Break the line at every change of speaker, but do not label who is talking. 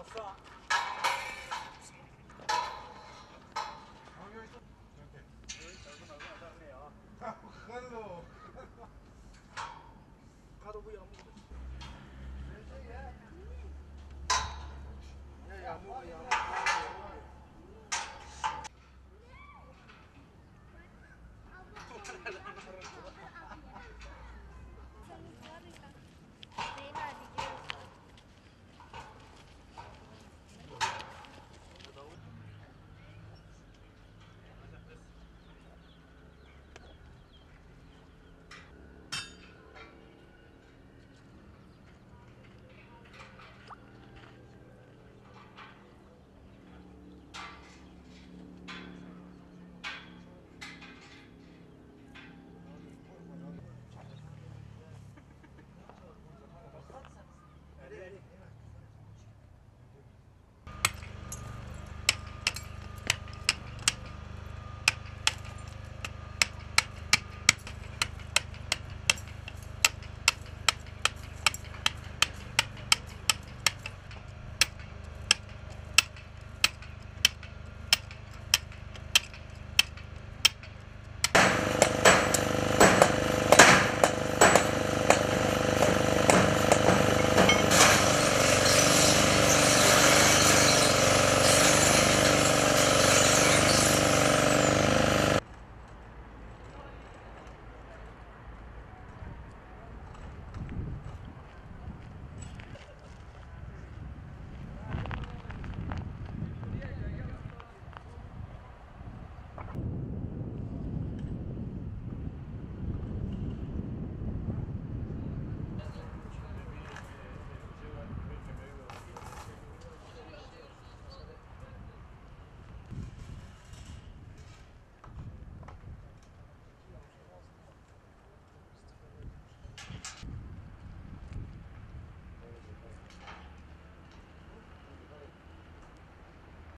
好吃啊！